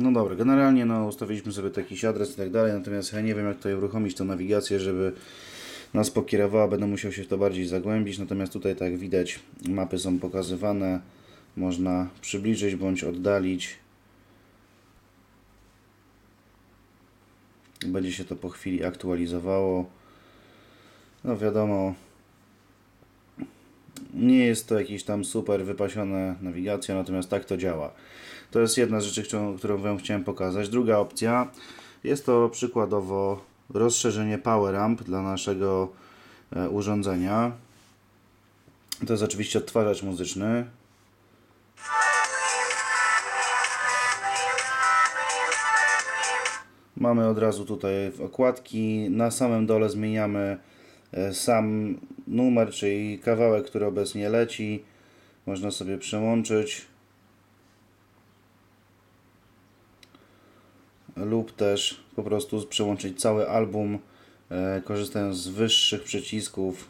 No dobra, generalnie no, ustawiliśmy sobie taki adres i tak dalej, natomiast ja nie wiem jak tutaj uruchomić tą nawigację, żeby nas pokierowała, będę musiał się w to bardziej zagłębić, natomiast tutaj tak widać mapy są pokazywane, można przybliżyć bądź oddalić. Będzie się to po chwili aktualizowało. No wiadomo, nie jest to jakiś tam super wypasiona nawigacja, natomiast tak to działa. To jest jedna z rzeczy, którą, Wam chciałem pokazać. Druga opcja jest to przykładowo rozszerzenie Power Amp dla naszego e, urządzenia. To jest oczywiście odtwarzacz muzyczny. Mamy od razu tutaj okładki. Na samym dole zmieniamy e, sam numer, czyli kawałek, który obecnie leci. Można sobie przełączyć. Lub też po prostu przełączyć cały album, e, korzystając z wyższych przycisków.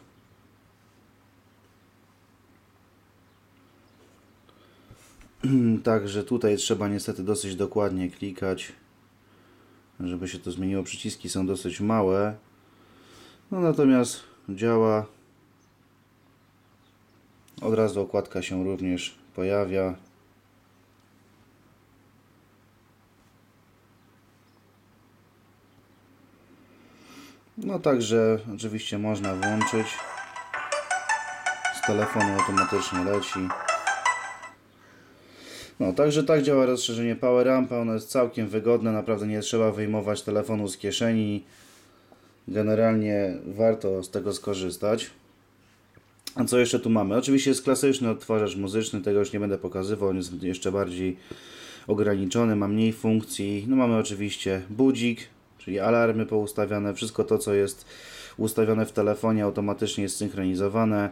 Także tutaj trzeba niestety dosyć dokładnie klikać, żeby się to zmieniło. Przyciski są dosyć małe. No natomiast działa. Od razu okładka się również pojawia. No także oczywiście można włączyć. Z telefonu automatycznie leci. No, także tak działa rozszerzenie Power Ampa. Ono jest całkiem wygodne, naprawdę nie trzeba wyjmować telefonu z kieszeni. Generalnie warto z tego skorzystać. A co jeszcze tu mamy? Oczywiście jest klasyczny odtwarzacz muzyczny, tego już nie będę pokazywał, on jest jeszcze bardziej ograniczony, ma mniej funkcji. No mamy oczywiście budzik, czyli alarmy poustawiane, wszystko to co jest ustawione w telefonie automatycznie jest synchronizowane.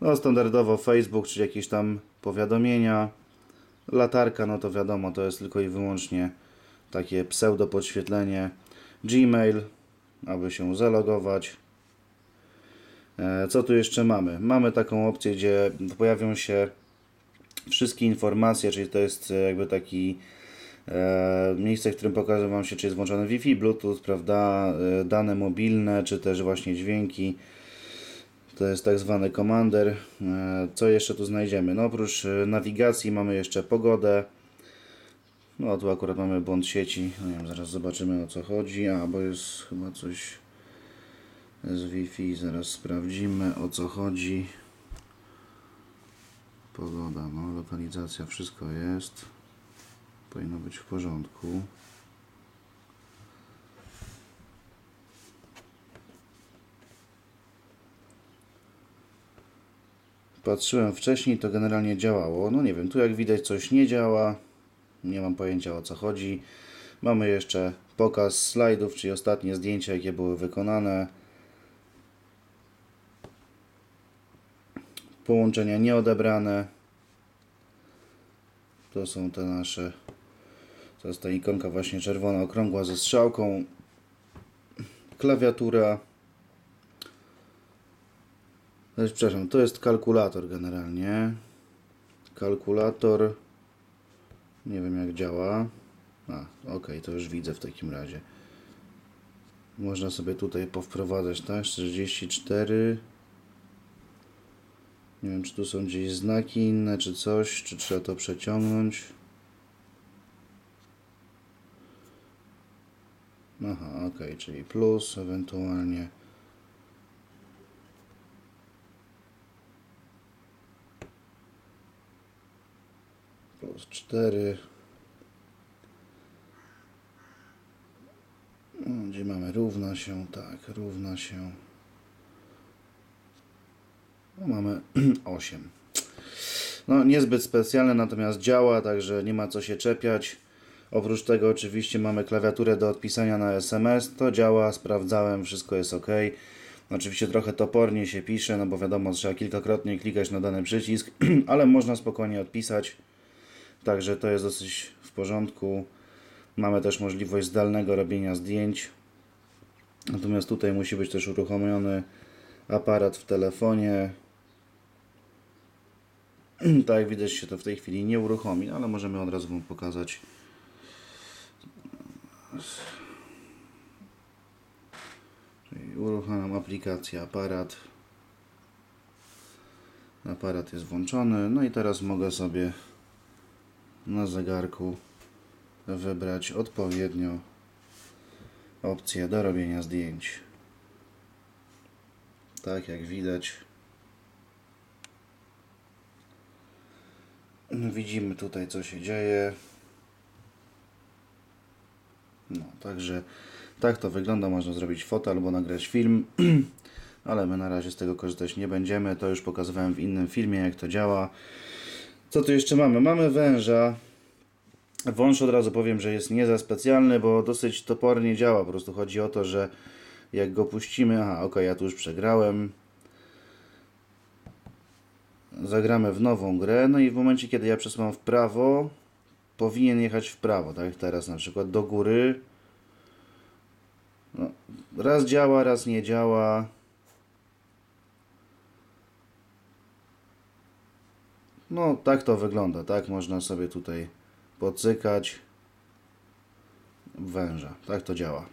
No standardowo Facebook, czyli jakieś tam powiadomienia. Latarka, no to wiadomo, to jest tylko i wyłącznie takie pseudo podświetlenie. Gmail, aby się zalogować. E, Co tu jeszcze mamy? Mamy taką opcję, gdzie pojawią się wszystkie informacje, czyli to jest e, jakby taki miejsce, w którym pokaże Wam się, czy jest włączony Wi-Fi, Bluetooth, prawda, e, dane mobilne, czy też właśnie dźwięki. To jest tak zwany Commander. E, Co jeszcze tu znajdziemy? No oprócz e, nawigacji mamy jeszcze pogodę. No tu akurat mamy błąd sieci. No nie wiem, zaraz zobaczymy o co chodzi. A, bo jest chyba coś z Wi-Fi. Zaraz sprawdzimy o co chodzi. Pogoda, no lokalizacja, wszystko jest. Powinno być w porządku. Patrzyłem wcześniej, to generalnie działało. No nie wiem, tu jak widać coś nie działa. Nie mam pojęcia o co chodzi. Mamy jeszcze pokaz slajdów, czyli ostatnie zdjęcia, jakie były wykonane. Połączenia nieodebrane. To są te nasze. To jest ta ikonka właśnie czerwona, okrągła ze strzałką. Klawiatura. Jest, przepraszam, to jest kalkulator generalnie. Kalkulator. Nie wiem jak działa. A, ok, to już widzę w takim razie. Można sobie tutaj powprowadzać, tak? 44. Nie wiem, czy tu są gdzieś znaki inne, czy coś, czy trzeba to przeciągnąć. Aha, ok, czyli plus, ewentualnie. plus 4. No, Gdzie mamy równa się, tak, równa się. No, mamy 8. No, niezbyt specjalne, natomiast działa, także nie ma co się czepiać. Oprócz tego oczywiście mamy klawiaturę do odpisania na SMS. To działa, sprawdzałem, wszystko jest ok. Oczywiście trochę topornie się pisze, no bo wiadomo, trzeba kilkakrotnie klikać na dany przycisk, ale można spokojnie odpisać. Także to jest dosyć w porządku. Mamy też możliwość zdalnego robienia zdjęć. Natomiast tutaj musi być też uruchomiony aparat w telefonie. Tak jak widać się to w tej chwili nie uruchomi, ale możemy od razu Wam pokazać Czyli uruchamiam aplikację aparat. Aparat jest włączony. No i teraz mogę sobie na zegarku wybrać odpowiednio opcję do robienia zdjęć. Tak jak widać. Widzimy tutaj co się dzieje. No, także tak to wygląda. Można zrobić foto albo nagrać film, ale my na razie z tego korzystać nie będziemy. To już pokazywałem w innym filmie, jak to działa. Co tu jeszcze mamy? Mamy węża. Wąż od razu powiem, że jest nie za specjalny, bo dosyć topornie działa. Po prostu chodzi o to, że jak go puścimy. Aha, ok, ja tu już przegrałem. Zagramy w nową grę. No i w momencie, kiedy ja przesuwam w prawo, powinien jechać w prawo, tak jak teraz na przykład do góry. No, raz działa, raz nie działa. No, tak to wygląda, tak można sobie tutaj pocykać węża. Tak to działa.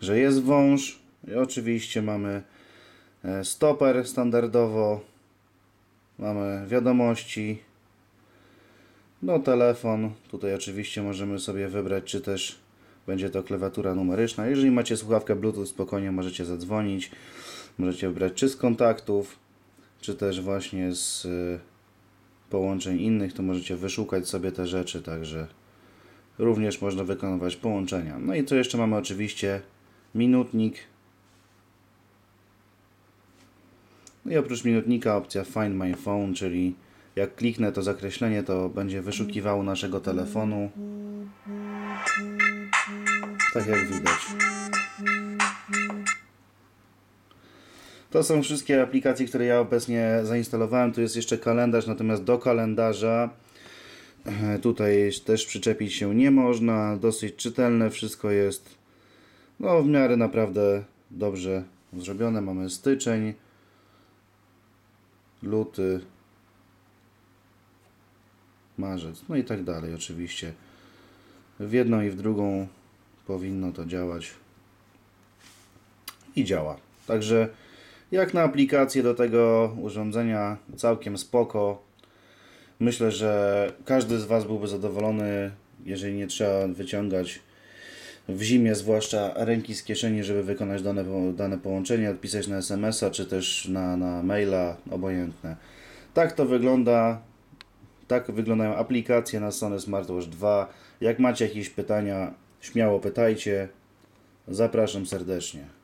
Że jest wąż i oczywiście mamy e, stoper standardowo. Mamy wiadomości. No telefon. Tutaj oczywiście możemy sobie wybrać, czy też będzie to klawiatura numeryczna. Jeżeli macie słuchawkę Bluetooth, spokojnie możecie zadzwonić. Możecie wybrać czy z kontaktów, czy też właśnie z y, połączeń innych, to możecie wyszukać sobie te rzeczy, także również można wykonywać połączenia. No i co jeszcze mamy oczywiście minutnik. No i oprócz minutnika opcja Find My Phone, czyli jak kliknę to zakreślenie, to będzie wyszukiwało naszego telefonu. Tak jak widać. To są wszystkie aplikacje, które ja obecnie zainstalowałem. Tu jest jeszcze kalendarz, natomiast do kalendarza tutaj też przyczepić się nie można. Dosyć czytelne wszystko jest. No w miarę naprawdę dobrze zrobione. Mamy styczeń, luty, marzec, no i tak dalej oczywiście. W jedną i w drugą powinno to działać. I działa. Także jak na aplikację do tego urządzenia całkiem spoko. Myślę, że każdy z Was byłby zadowolony, jeżeli nie trzeba wyciągać w zimie, zwłaszcza ręki z kieszeni, żeby wykonać dane, dane połączenie, odpisać na SMS-a czy też na, na maila, obojętne. Tak to wygląda. Tak wyglądają aplikacje na Sony Smartwatch 2. Jak macie jakieś pytania, śmiało pytajcie. Zapraszam serdecznie.